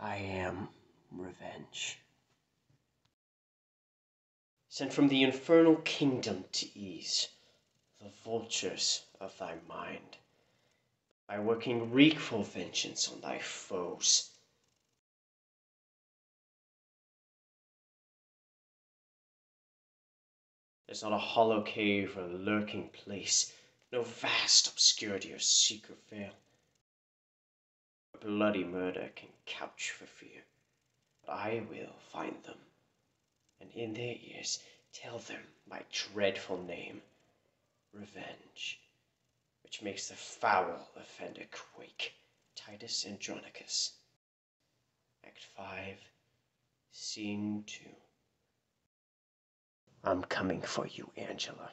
I am Revenge. Sent from the infernal kingdom to ease The vultures of thy mind, By working wreakful vengeance on thy foes. There's not a hollow cave or lurking place, No vast obscurity or secret Where bloody murder can couch for fear; But I will find them, and in their ears Tell them my dreadful name, Revenge, Which makes the foul offender quake. Titus Andronicus, Act v, Scene II. I'm coming for you, Angela.